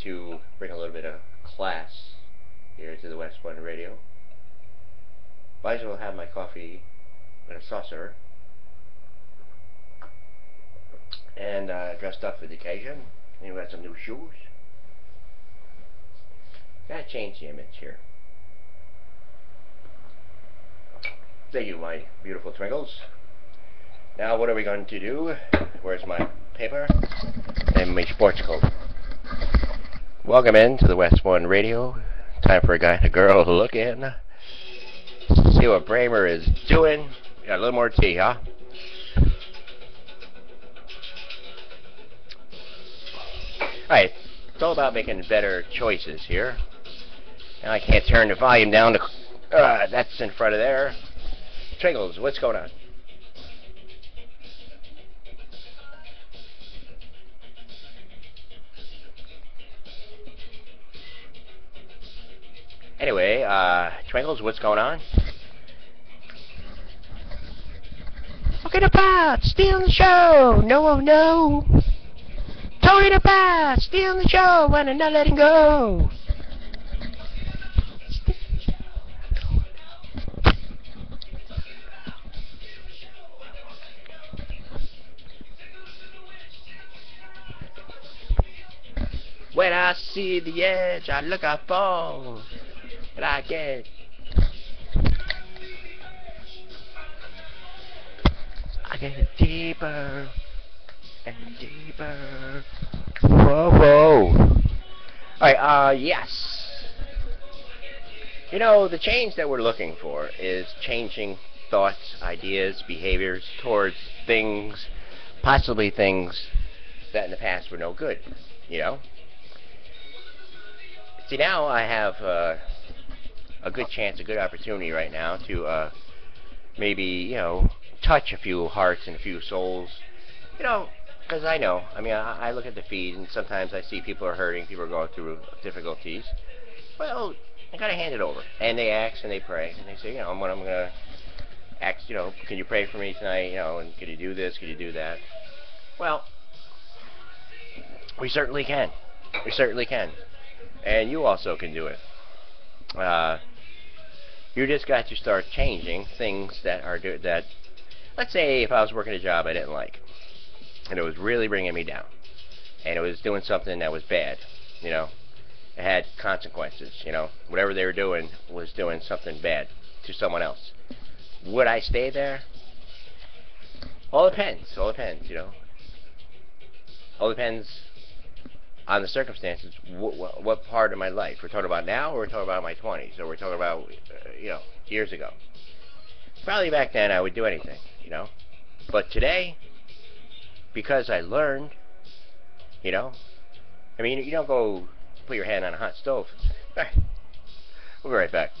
to bring a little bit of class here to the West One Radio. Might as well have my coffee in a saucer and uh, dressed up for the occasion. And got some new shoes. Gotta change the image here. Thank you, my beautiful twinkles. Now, what are we going to do? Where's my paper and my sports coat? Welcome in to the West One Radio. Time for a guy and a girl to look in. See what Bramer is doing. Got a little more tea, huh? Alright, it's all about making better choices here. Now I can't turn the volume down to... Uh, that's in front of there. Twinkles, what's going on? Anyway, uh, Twinkles, what's going on? Talking about stealing the show. No, oh no. Talking about stealing the show and I'm not letting go. When I see the edge, I look, up fall, get. I get deeper and deeper. Whoa, whoa. Alright, uh, yes. You know, the change that we're looking for is changing thoughts, ideas, behaviors towards things, possibly things that in the past were no good, you know? See, now I have uh, a good chance, a good opportunity right now to uh, maybe, you know, touch a few hearts and a few souls. You know, because I know. I mean, I, I look at the feed, and sometimes I see people are hurting, people are going through difficulties. Well, I gotta hand it over. And they ask and they pray, and they say, you know, what I'm gonna ask, you know, can you pray for me tonight? You know, and can you do this? Can you do that? Well, we certainly can. We certainly can and you also can do it. Uh, you just got to start changing things that are do that. Let's say if I was working a job I didn't like, and it was really bringing me down, and it was doing something that was bad, you know, it had consequences, you know, whatever they were doing was doing something bad to someone else. Would I stay there? All depends. All depends, you know. All depends on the circumstances, what, what part of my life? We're talking about now, or we're talking about my 20s, or we're talking about, uh, you know, years ago. Probably back then I would do anything, you know. But today, because I learned, you know, I mean, you don't go put your hand on a hot stove. We'll be right back.